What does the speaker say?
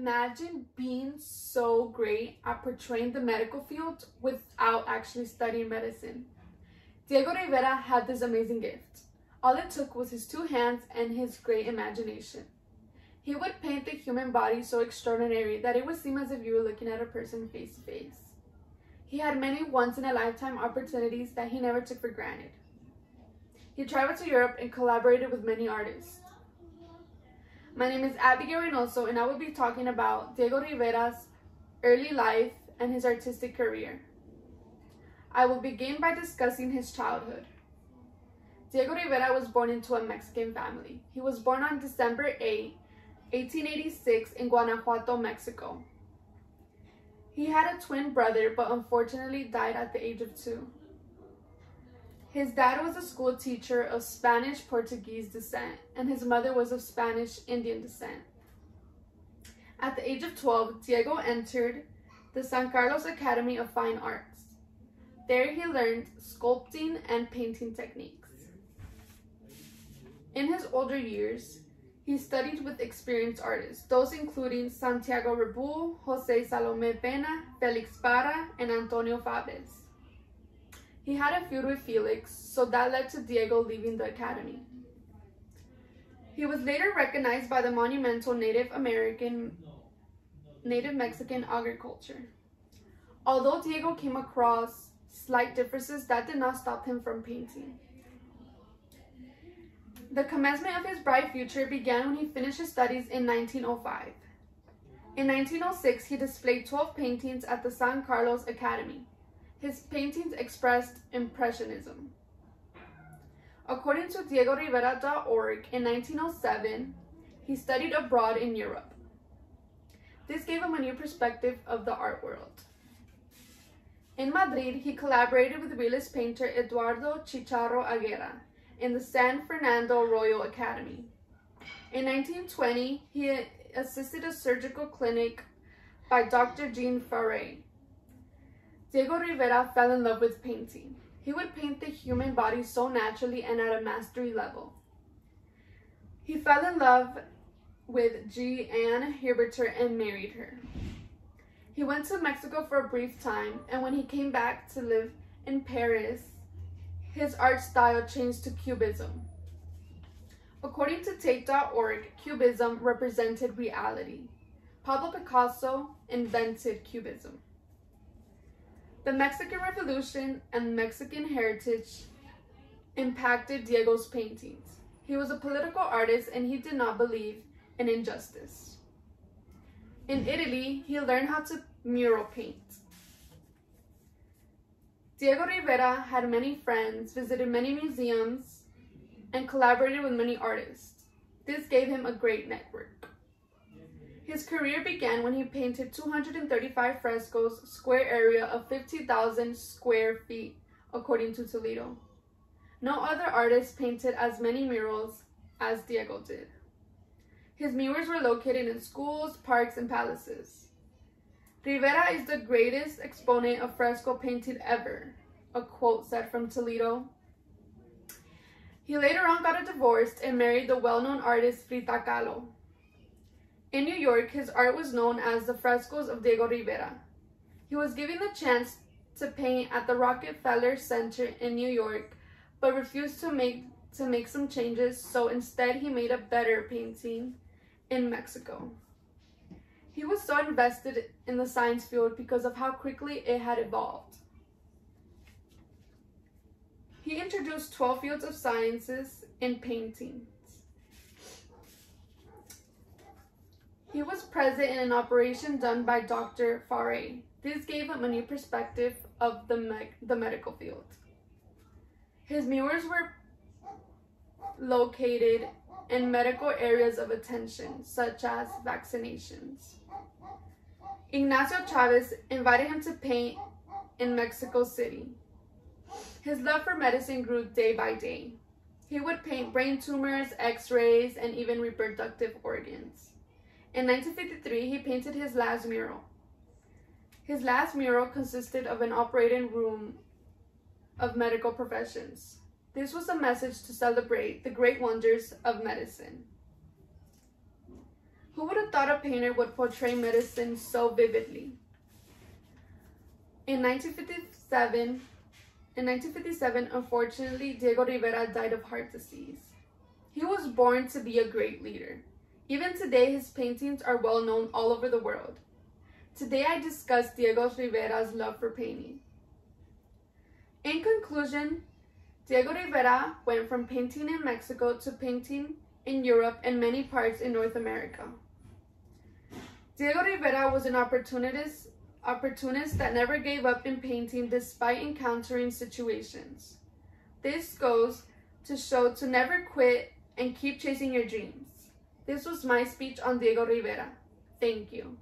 Imagine being so great at portraying the medical field without actually studying medicine. Diego Rivera had this amazing gift. All it took was his two hands and his great imagination. He would paint the human body so extraordinary that it would seem as if you were looking at a person face to face. He had many once in a lifetime opportunities that he never took for granted. He traveled to Europe and collaborated with many artists. My name is Abigail Reynoso, and I will be talking about Diego Rivera's early life and his artistic career. I will begin by discussing his childhood. Diego Rivera was born into a Mexican family. He was born on December 8, 1886 in Guanajuato, Mexico. He had a twin brother, but unfortunately died at the age of two. His dad was a school teacher of Spanish Portuguese descent, and his mother was of Spanish Indian descent. At the age of 12, Diego entered the San Carlos Academy of Fine Arts. There he learned sculpting and painting techniques. In his older years, he studied with experienced artists, those including Santiago Rebull, Jose Salome Pena, Felix Parra, and Antonio Fabrés. He had a feud with Felix, so that led to Diego leaving the academy. He was later recognized by the monumental Native American, Native Mexican agriculture. Although Diego came across slight differences, that did not stop him from painting. The commencement of his bright future began when he finished his studies in 1905. In 1906, he displayed 12 paintings at the San Carlos Academy. His paintings expressed Impressionism. According to DiegoRivera.org, in 1907, he studied abroad in Europe. This gave him a new perspective of the art world. In Madrid, he collaborated with realist painter Eduardo Chicharro Aguirre in the San Fernando Royal Academy. In 1920, he assisted a surgical clinic by Dr. Jean Faré. Diego Rivera fell in love with painting. He would paint the human body so naturally and at a mastery level. He fell in love with G. Anne Herberter and married her. He went to Mexico for a brief time, and when he came back to live in Paris, his art style changed to Cubism. According to Tate.org, Cubism represented reality. Pablo Picasso invented Cubism. The Mexican Revolution and Mexican heritage impacted Diego's paintings. He was a political artist and he did not believe in injustice. In Italy, he learned how to mural paint. Diego Rivera had many friends, visited many museums, and collaborated with many artists. This gave him a great network. His career began when he painted 235 frescoes, square area of 50,000 square feet, according to Toledo. No other artist painted as many murals as Diego did. His murals were located in schools, parks, and palaces. Rivera is the greatest exponent of fresco painting ever, a quote said from Toledo. He later on got a divorced and married the well-known artist Frida Kahlo. In New York, his art was known as the frescoes of Diego Rivera. He was given the chance to paint at the Rockefeller Center in New York, but refused to make to make some changes, so instead he made a better painting in Mexico. He was so invested in the science field because of how quickly it had evolved. He introduced 12 fields of sciences in paintings. He was present in an operation done by Dr. Faré. This gave him a new perspective of the, me the medical field. His murals were located in medical areas of attention, such as vaccinations. Ignacio Chavez invited him to paint in Mexico City. His love for medicine grew day by day. He would paint brain tumors, x-rays, and even reproductive organs. In 1953, he painted his last mural. His last mural consisted of an operating room of medical professions. This was a message to celebrate the great wonders of medicine. Who would have thought a painter would portray medicine so vividly? In 1957, in 1957, unfortunately, Diego Rivera died of heart disease. He was born to be a great leader. Even today, his paintings are well known all over the world. Today, I discuss Diego Rivera's love for painting. In conclusion, Diego Rivera went from painting in Mexico to painting in Europe and many parts in North America. Diego Rivera was an opportunist, opportunist that never gave up in painting despite encountering situations. This goes to show to never quit and keep chasing your dreams. This was my speech on Diego Rivera. Thank you.